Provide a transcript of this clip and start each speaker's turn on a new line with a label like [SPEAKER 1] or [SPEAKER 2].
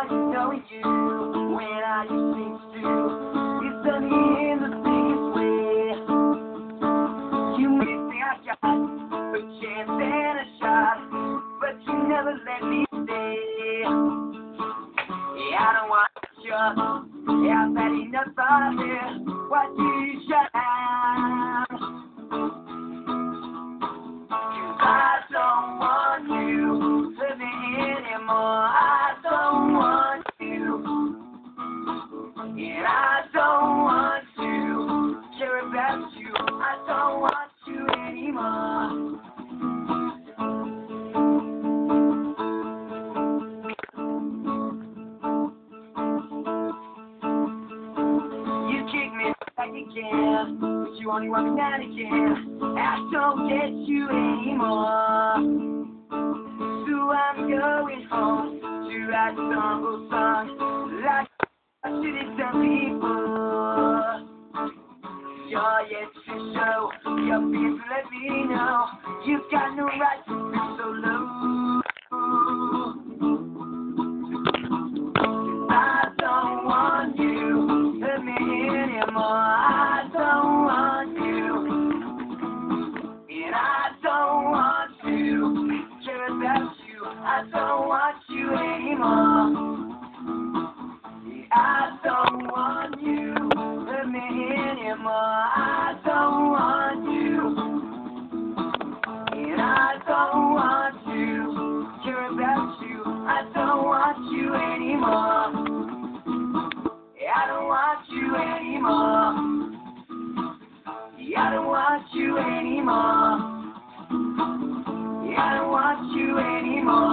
[SPEAKER 1] want to know you when I used to. You sent me in the biggest way. You missed me a shot, a chance and a shot, but you never let me stay. Yeah, I don't want you. Yeah, I've had enough of it. Why do you shut out? Again, but you only want me down again. I don't get you anymore. So I'm going home to write some old song like I should have done before. You're yet to show your fears, let me know. You've got no right to I don't want you anymore. I don't want you me anymore. I don't want you, and I don't want care about you. I don't want you anymore. I don't want you anymore. I don't want you anymore. I don't want you anymore.